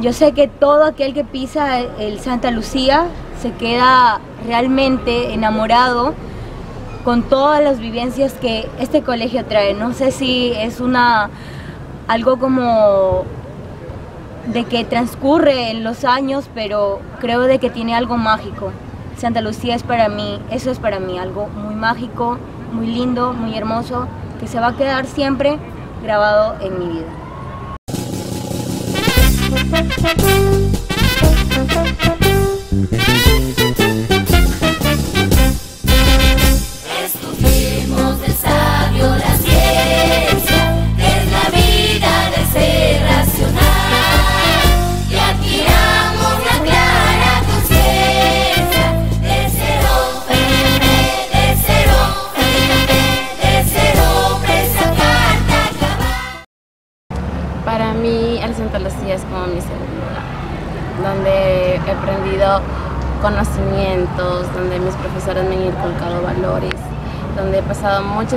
Yo sé que todo aquel que pisa el Santa Lucía se queda realmente enamorado con todas las vivencias que este colegio trae. No sé si es una algo como de que transcurre en los años, pero creo de que tiene algo mágico. Santa Lucía es para mí, eso es para mí, algo muy mágico, muy lindo, muy hermoso, que se va a quedar siempre grabado en mi vida. Es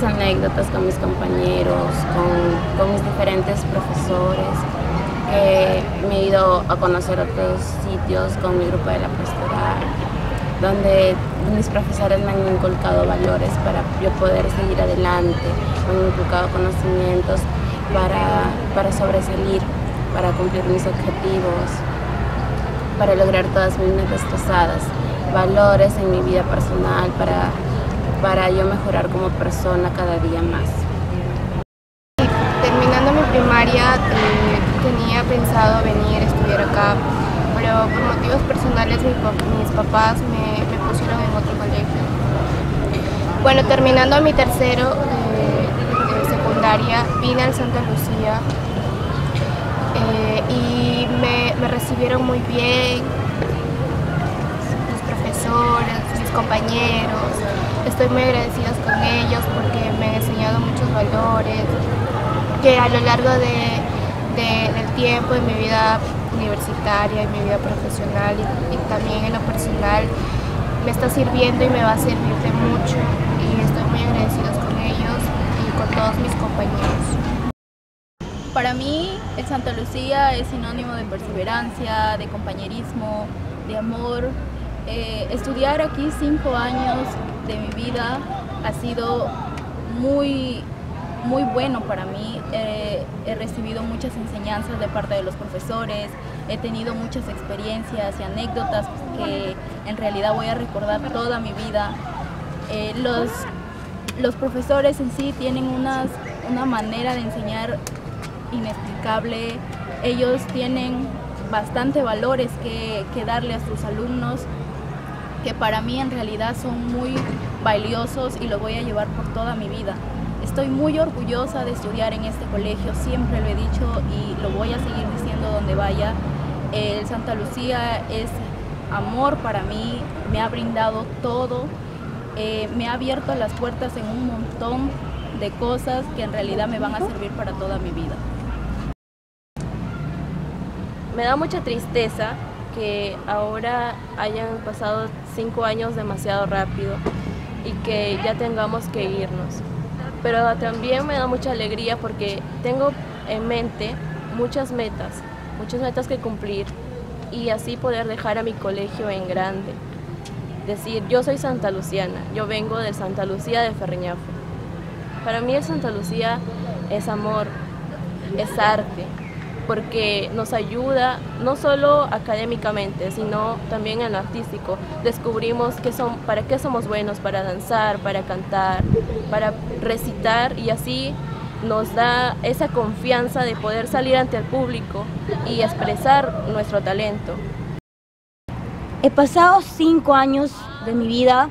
anécdotas con mis compañeros, con, mis diferentes profesores, me he ido a conocer otros sitios con mi grupo de la pastoral, donde mis profesores me han inculcado valores para yo poder seguir adelante, me han inculcado conocimientos para, para sobresalir para cumplir mis objetivos, para lograr todas mis metas trazadas, valores en mi vida personal, para, para yo mejorar como persona cada día más. Terminando mi primaria eh, tenía pensado venir a estudiar acá, pero por motivos personales mis papás me, pusieron en otro colegio. Bueno, terminando mi tercero de secundaria, vine al Santa Lucía eh, y me, recibieron muy bien, mis profesores, mis compañeros, estoy muy agradecida con ellos porque me han enseñado muchos valores que a lo largo del tiempo en mi vida universitaria, en mi vida profesional y, y también en lo personal me está sirviendo y me va a servir de mucho y estoy muy agradecida con ellos y con todos mis compañeros. Para mí, el Santa Lucía es sinónimo de perseverancia, de compañerismo, de amor. Eh, estudiar aquí cinco años de mi vida ha sido muy, muy bueno para mí. Eh, he recibido muchas enseñanzas de parte de los profesores, he tenido muchas experiencias y anécdotas que en realidad voy a recordar toda mi vida. Eh, los, los profesores en sí tienen unas, una manera de enseñar inexplicable. Ellos tienen bastante valores que, darle a sus alumnos que para mí en realidad son muy valiosos y lo voy a llevar por toda mi vida. Estoy muy orgullosa de estudiar en este colegio, siempre lo he dicho y lo voy a seguir diciendo donde vaya. El Santa Lucía es amor para mí, me ha brindado todo, eh, me ha abierto las puertas en un montón de cosas que en realidad me van a servir para toda mi vida. Me da mucha tristeza que ahora hayan pasado cinco años demasiado rápido y que ya tengamos que irnos. Pero también me da mucha alegría porque tengo en mente muchas metas, muchas metas que cumplir y así poder dejar a mi colegio en grande. Decir, yo soy Santa Luciana, yo vengo de Santa Lucía de Ferreñafo. Para mí el Santa Lucía es amor, es arte, porque nos ayuda no solo académicamente, sino también en lo artístico. Descubrimos que son, para qué somos buenos, para danzar, para cantar, para recitar y así nos da esa confianza de poder salir ante el público y expresar nuestro talento. He pasado cinco años de mi vida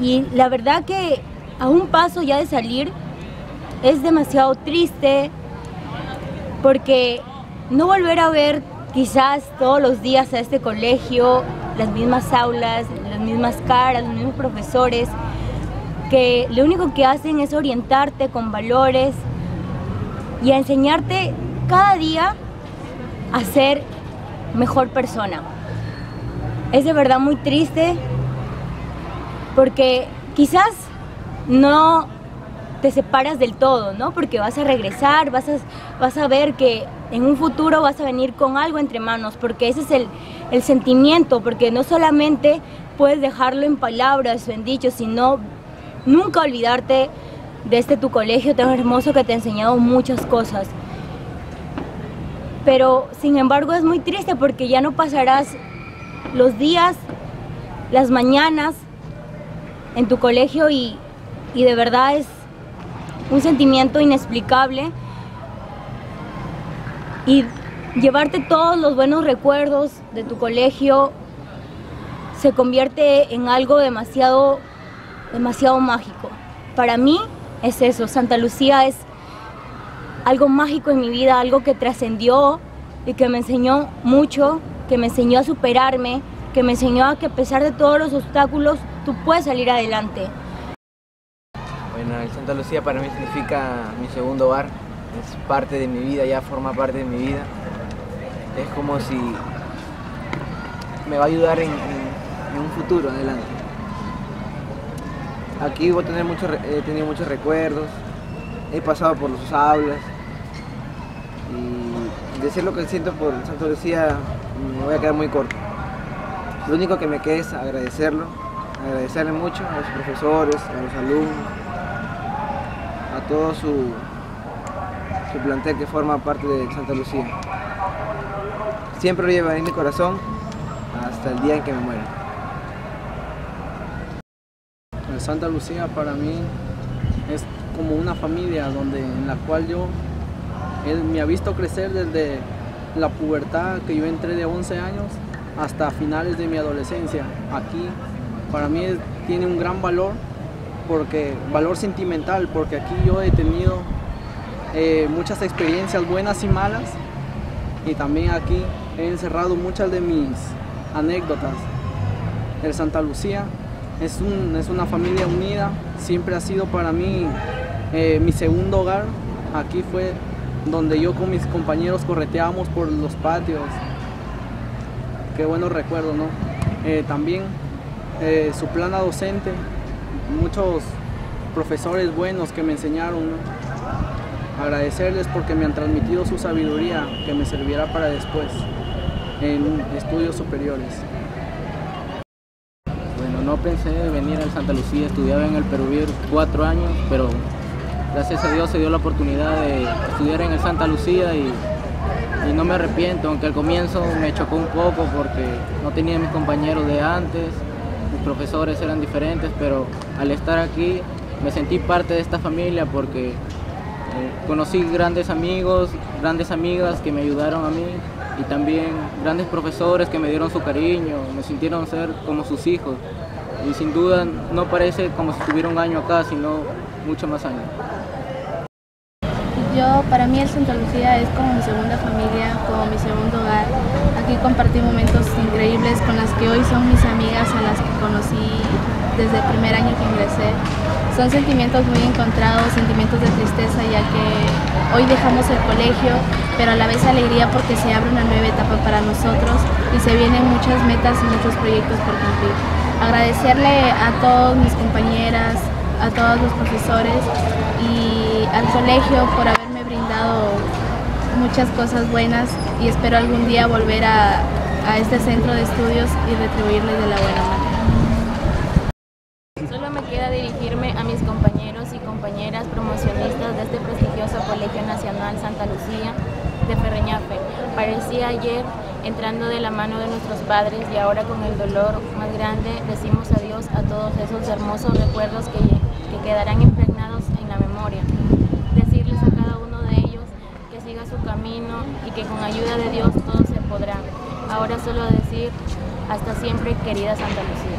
y la verdad que a un paso ya de salir es demasiado triste porque no volver a ver quizás todos los días a este colegio, las mismas aulas, las mismas caras, los mismos profesores, que lo único que hacen es orientarte con valores y a enseñarte cada día a ser mejor persona. Es de verdad muy triste porque quizás no te separas del todo, ¿no? Porque vas a regresar, vas a, vas a ver que en un futuro vas a venir con algo entre manos, porque ese es el, sentimiento, porque no solamente puedes dejarlo en palabras o en dichos, sino nunca olvidarte de este tu colegio tan hermoso que te ha enseñado muchas cosas. Pero sin embargo es muy triste porque ya no pasarás los días, las mañanas en tu colegio y, y de verdad es un sentimiento inexplicable y llevarte todos los buenos recuerdos de tu colegio se convierte en algo demasiado, demasiado mágico. Para mí es eso, Santa Lucía es algo mágico en mi vida, algo que trascendió y que me enseñó mucho, que me enseñó a superarme, que me enseñó a que a pesar de todos los obstáculos, tú puedes salir adelante. Bueno, el Santa Lucía para mí significa mi segundo hogar, es parte de mi vida, ya forma parte de mi vida. Es como si me va a ayudar en, un futuro adelante. Aquí voy a tener muchos, re- he tenido muchos recuerdos, he pasado por sus aulas y decir lo que siento por Santa Lucía me voy a quedar muy corto. Lo único que me queda es agradecerlo, agradecerle mucho a los profesores, a los alumnos, a todo su, su plantel que forma parte de Santa Lucía. Siempre lo llevaré en mi corazón hasta el día en que me muera. Santa Lucía para mí es como una familia donde, en la cual yo me ha visto crecer desde la pubertad que yo entré de 11 años hasta finales de mi adolescencia. Aquí para mí tiene un gran valor porque valor sentimental porque aquí yo he tenido eh, muchas experiencias buenas y malas y también aquí he encerrado muchas de mis anécdotas. El Santa Lucía es, un- es una familia unida, siempre ha sido para mí eh, mi segundo hogar. Aquí fue donde yo con mis compañeros correteábamos por los patios. Qué buenos recuerdos, ¿no? Eh, también su plana docente, muchos profesores buenos que me enseñaron. Agradecerles porque me han transmitido su sabiduría que me servirá para después en estudios superiores. Bueno, no pensé venir al Santa Lucía, estudiaba en el Peruvir cuatro años, pero gracias a Dios se dio la oportunidad de estudiar en el Santa Lucía y, no me arrepiento, aunque al comienzo me chocó un poco porque no tenía mis compañeros de antes, mis profesores eran diferentes, pero al estar aquí me sentí parte de esta familia porque conocí grandes amigos, grandes amigas que me ayudaron a mí y también grandes profesores que me dieron su cariño, me sintieron ser como sus hijos. Y sin duda no parece como si estuviera un año acá, sino mucho más años. Yo, para mí el Santa Lucía es como mi segunda familia, como mi segundo hogar. Aquí compartí momentos increíbles con las que hoy son mis amigas, a las que conocí desde el primer año que ingresé. Son sentimientos muy encontrados, sentimientos de tristeza, ya que hoy dejamos el colegio, pero a la vez alegría porque se abre una nueva etapa para nosotros y se vienen muchas metas y muchos proyectos por cumplir. Agradecerle a todas mis compañeras, a todos los profesores y al colegio por haberme brindado muchas cosas buenas y espero algún día volver a, a este centro de estudios y retribuirles de la buena manera. Solo me queda dirigirme a mis compañeros y compañeras promocionistas de este prestigioso Colegio Nacional Santa Lucía de Ferreñafe. Parecía ayer entrando de la mano de nuestros padres y ahora con el dolor más grande decimos adiós a todos esos hermosos recuerdos que, que quedarán impregnados en la memoria. Decirles a cada uno de ellos que siga su camino y que con ayuda de Dios todo se podrá. Ahora solo decir hasta siempre querida Santa Lucía.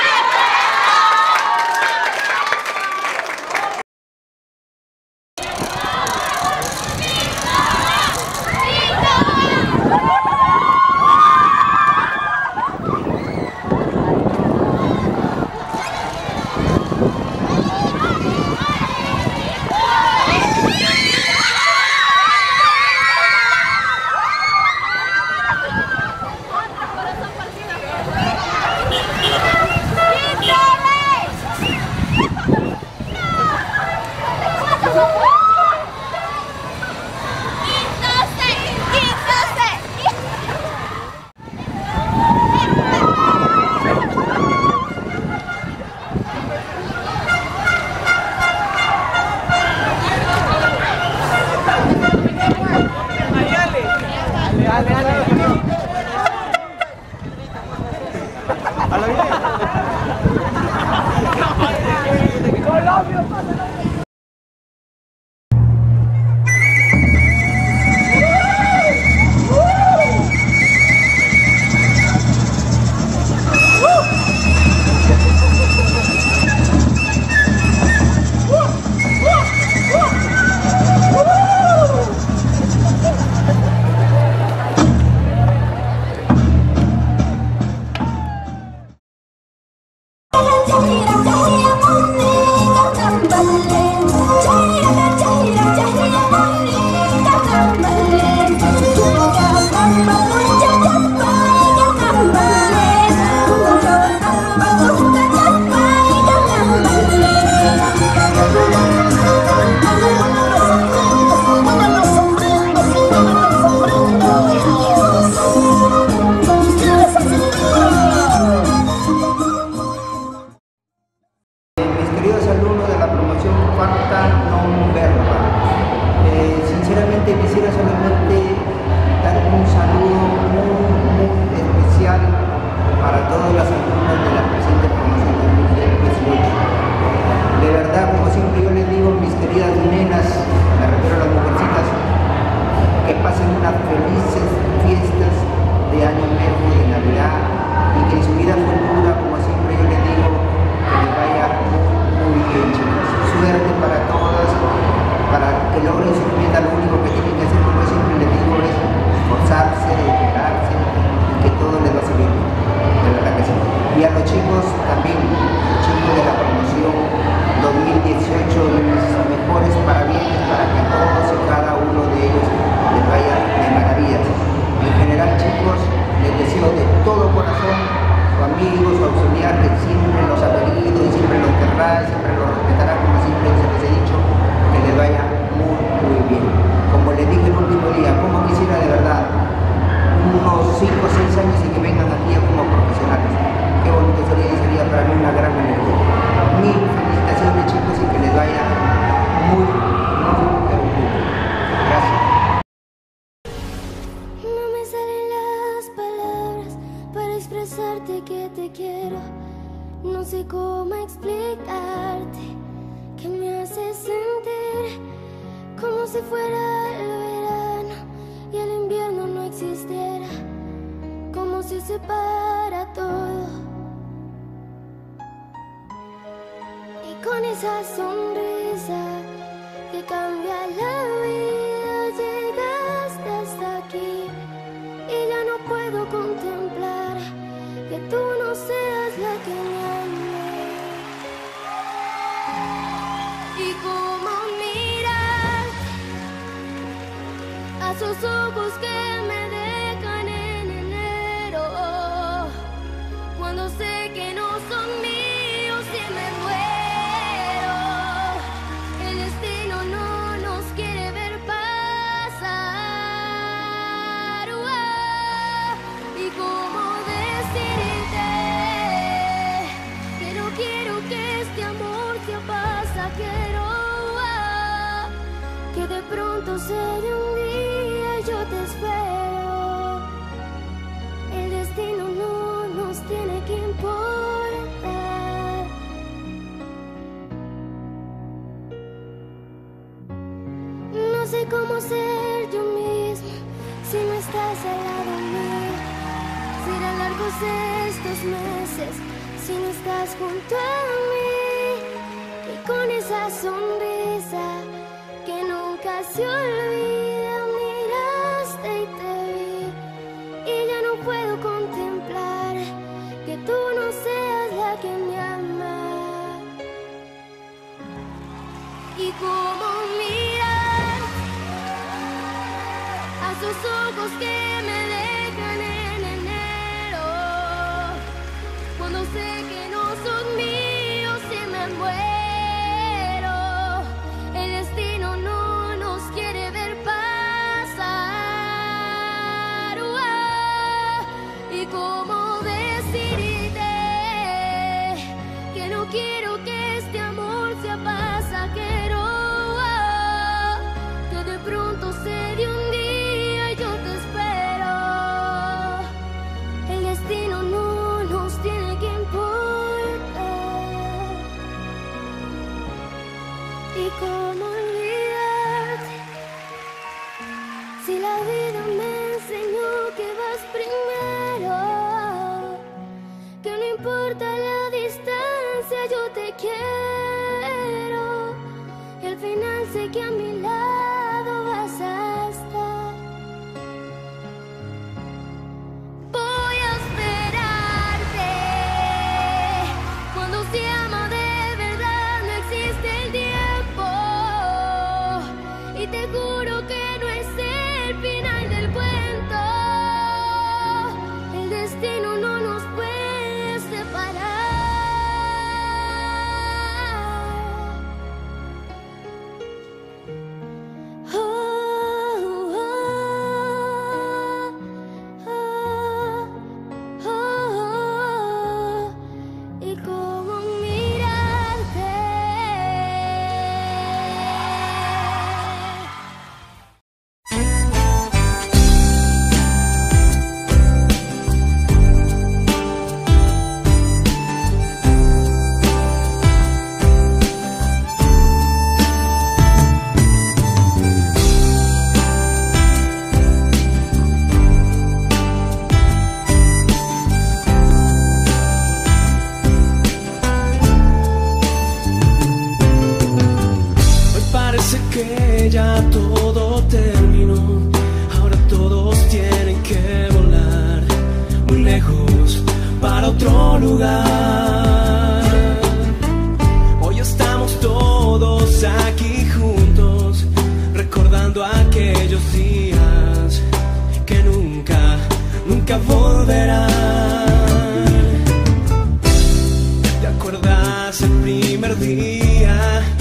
confesarte que te quiero. No sé cómo explicarte que me hace sentir como si fuera el verano y el invierno no existiera, como si se separa todo. Y con esa sonrisa que cambia la vida. esos ojos que me estos meses si no estás junto a mí? Y con esa sonrisa que nunca se olvida, miraste y te vi. Y ya no puedo contemplar que tú no seas la que me ama. Y como mirar a sus ojos que el primer día.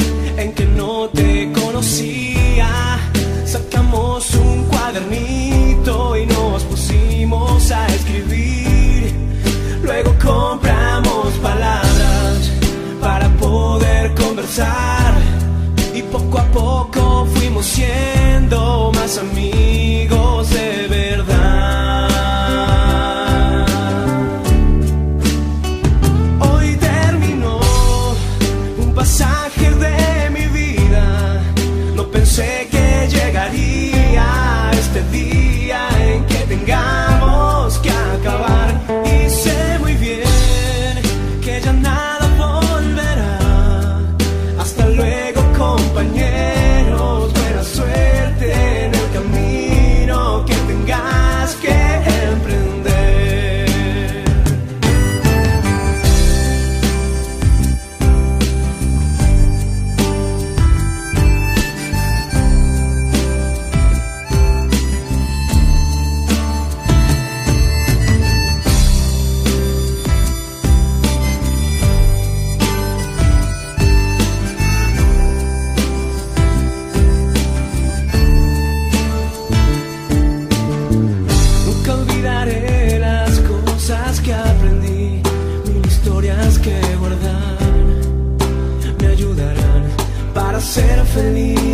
ser feliz.